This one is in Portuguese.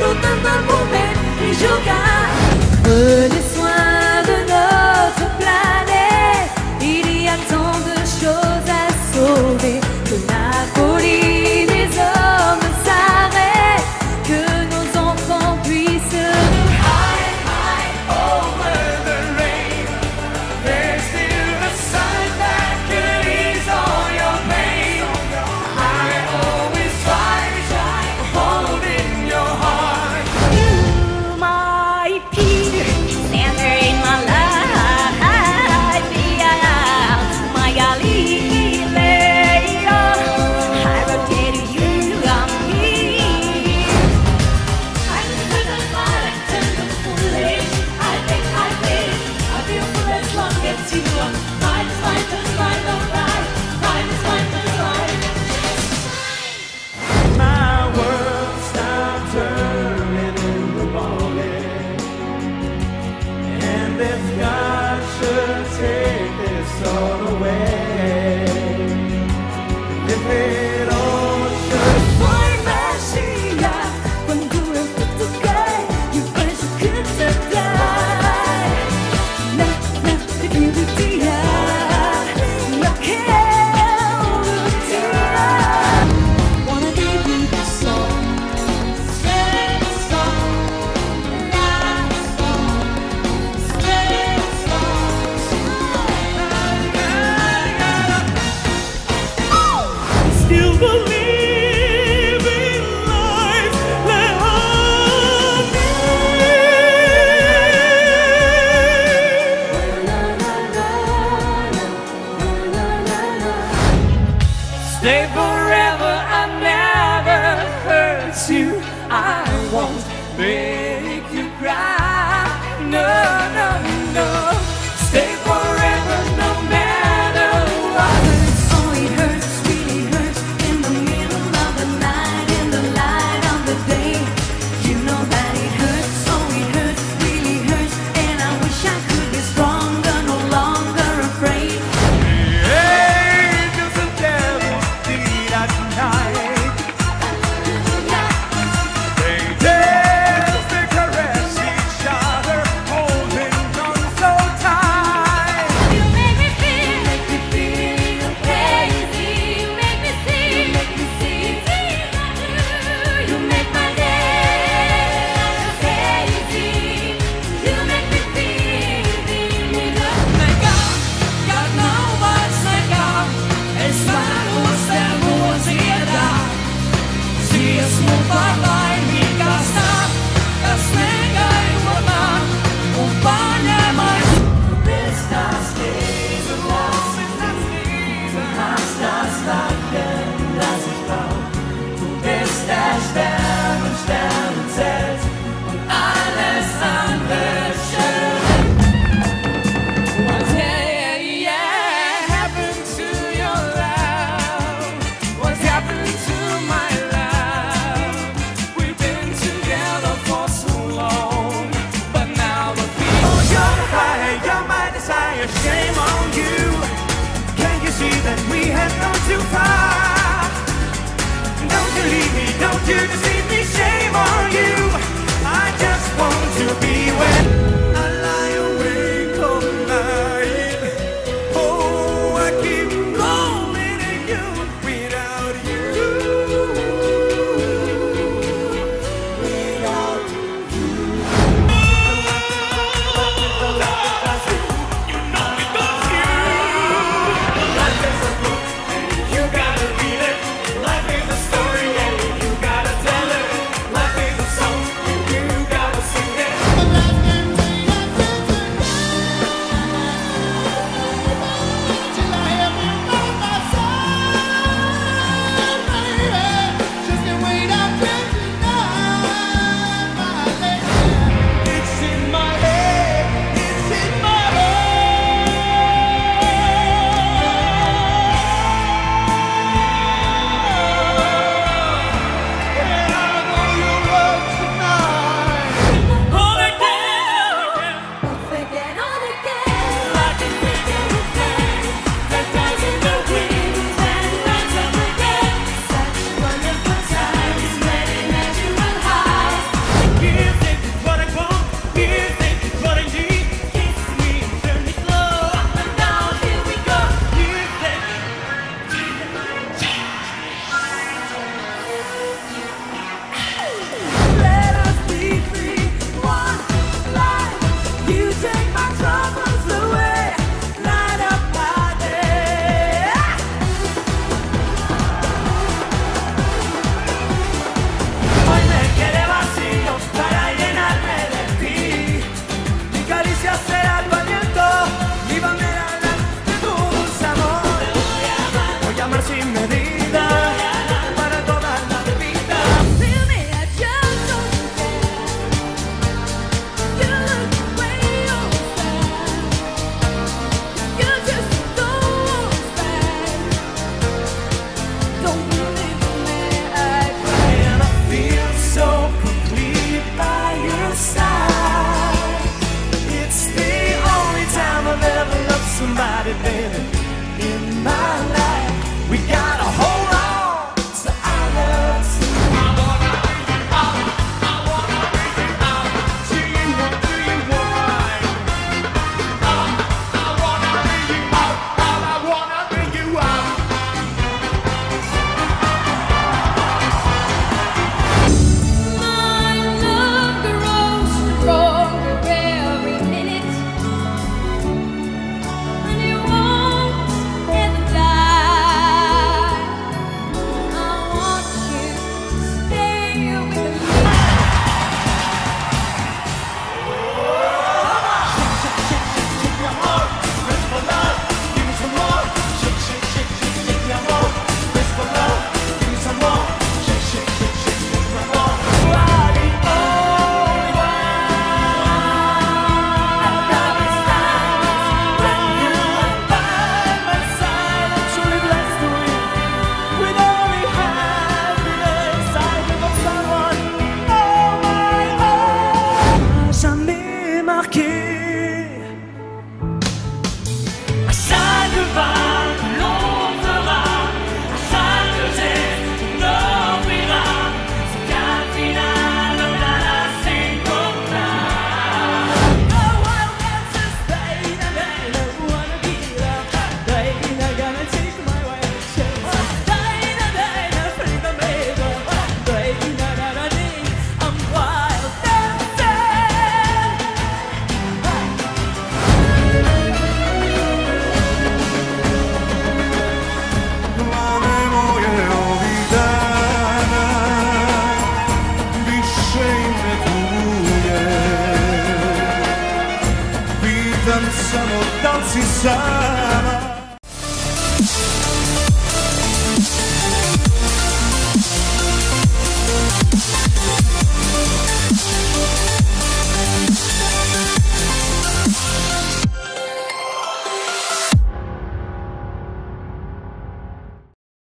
abracem, que disfrutem del moment inside